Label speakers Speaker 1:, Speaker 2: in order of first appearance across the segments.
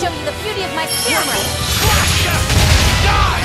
Speaker 1: show you the beauty of my skill!
Speaker 2: Die!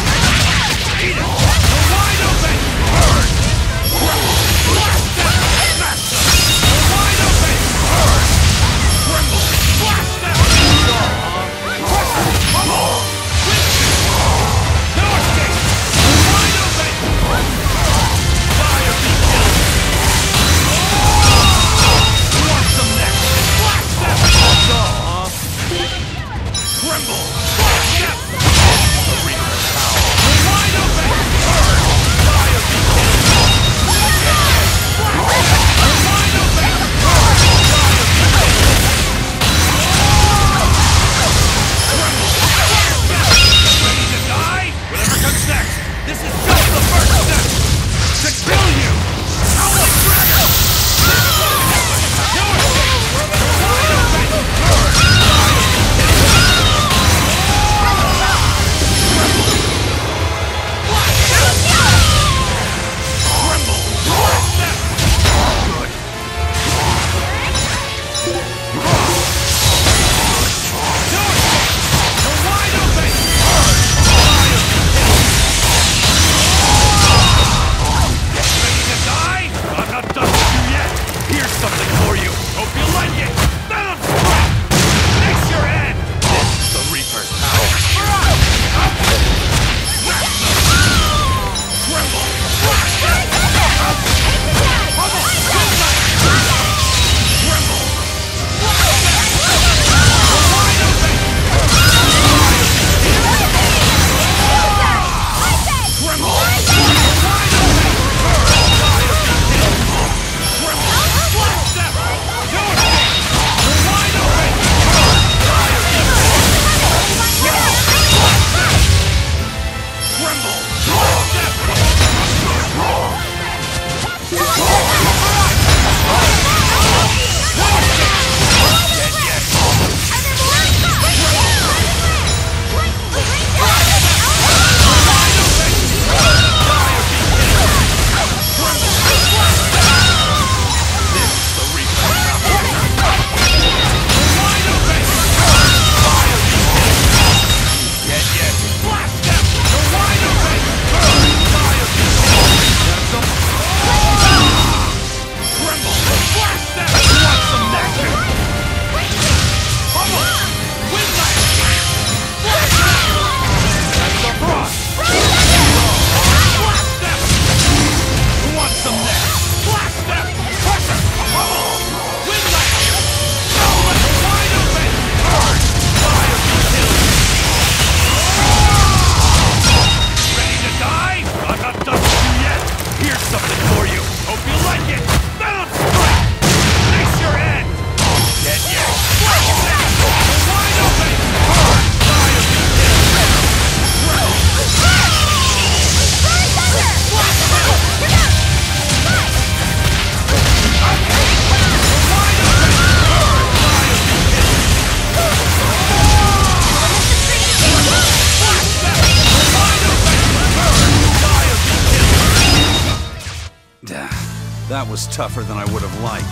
Speaker 3: That was tougher than I would have liked.